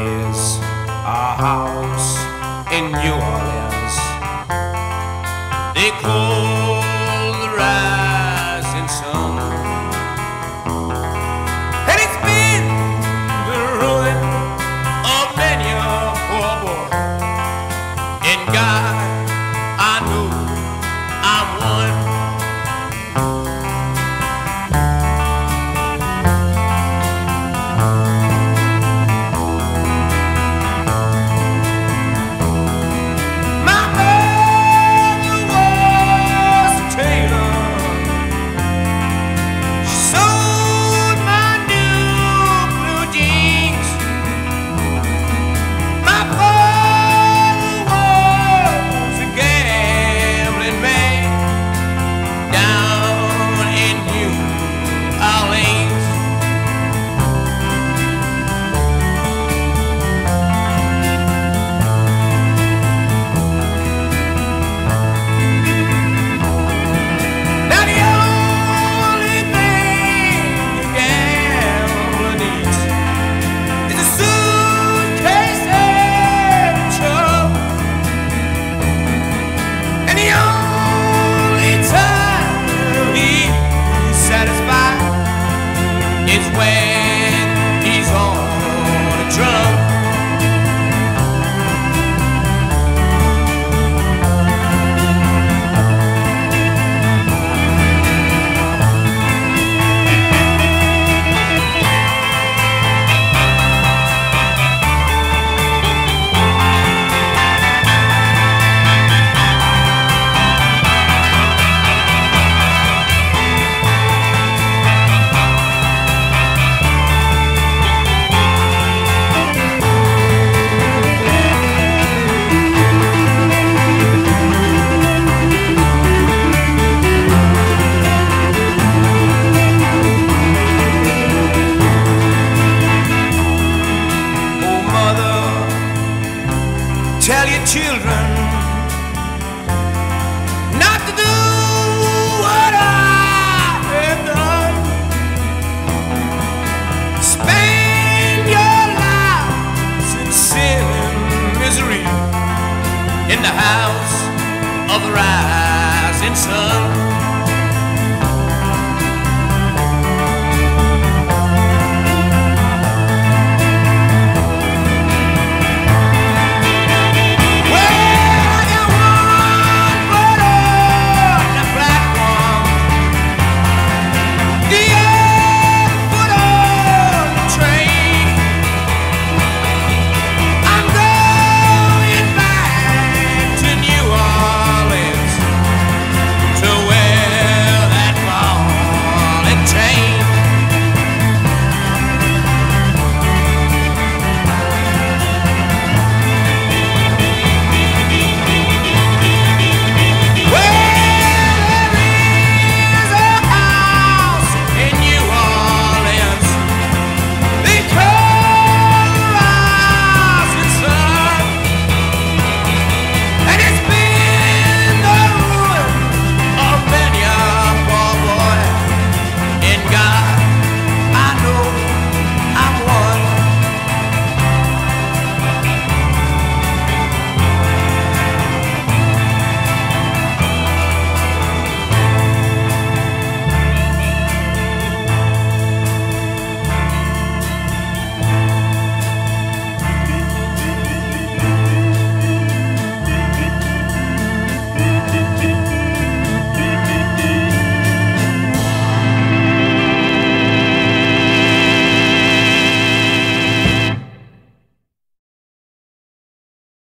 Is a house in New Orleans. They call. and sun.